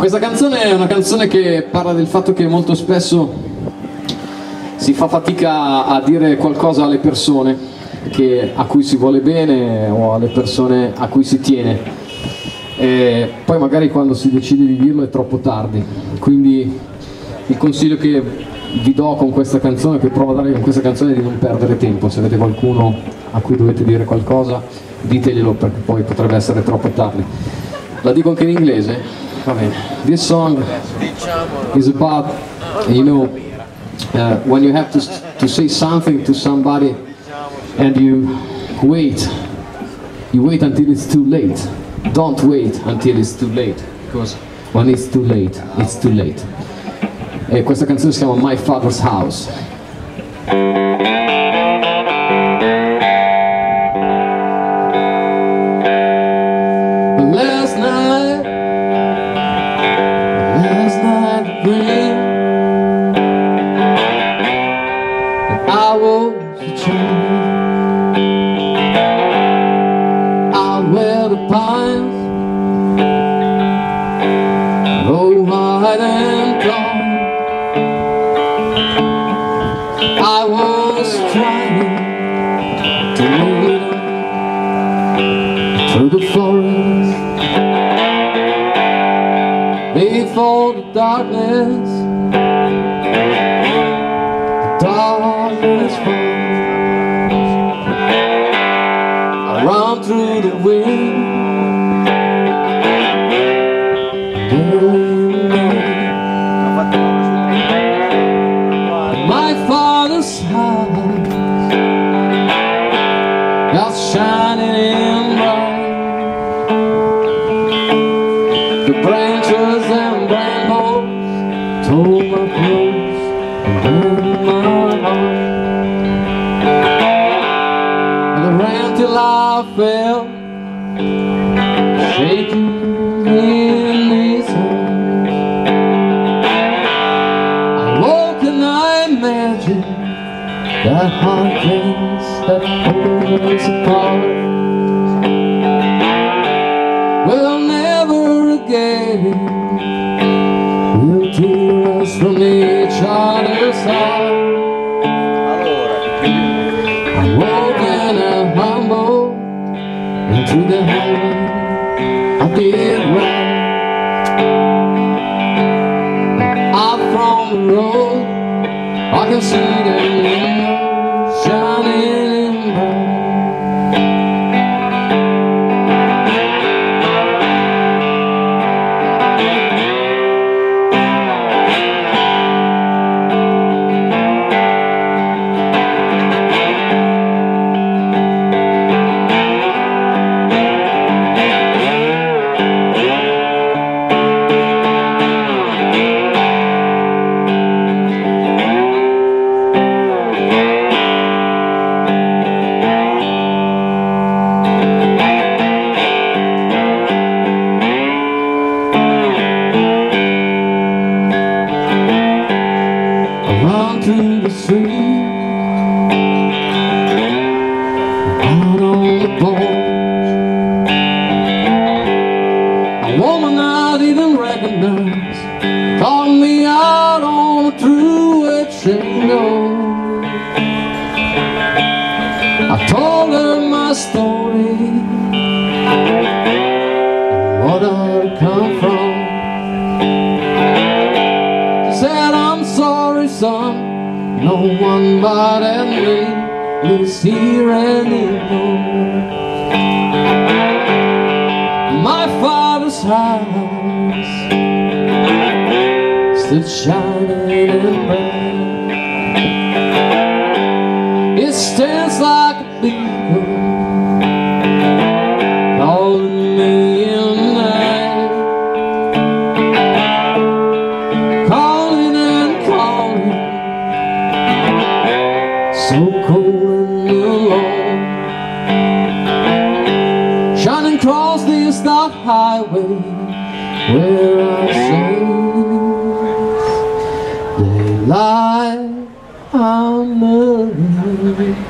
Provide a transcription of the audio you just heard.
Questa canzone è una canzone che parla del fatto che molto spesso si fa fatica a dire qualcosa alle persone che, a cui si vuole bene o alle persone a cui si tiene. E poi magari quando si decide di dirlo è troppo tardi. Quindi il consiglio che vi do con questa canzone, che provo a dare con questa canzone è di non perdere tempo. Se avete qualcuno a cui dovete dire qualcosa, diteglielo perché poi potrebbe essere troppo tardi. La dico anche in inglese? Bene. This song is about, you know, uh, when you have to, to say something to somebody and you wait, you wait until it's too late. Don't wait until it's too late, because when it's too late, it's too late. E questa canzone si chiama My Father's House. I was a child out where the pines. Grow wide and tall. I was trying to lead through the forest. Before the darkness, darkness falls. I run through the wind. And I ran till I fell, shaking in his arms. I woke and I imagined that heart that pulled us apart. We'll never again We'll tear us from each other's side I woke and I humbled Into the heaven I did right Out from the road I can see the windows train door I told her my story What I'd come from she said, I'm sorry, son. No one but me lives here anymore. My father's house stood shining and bright. Stands like a beacon, calling me in the night. calling and calling, so cold and alone. Shining across this dark highway where our saints they lie on the road.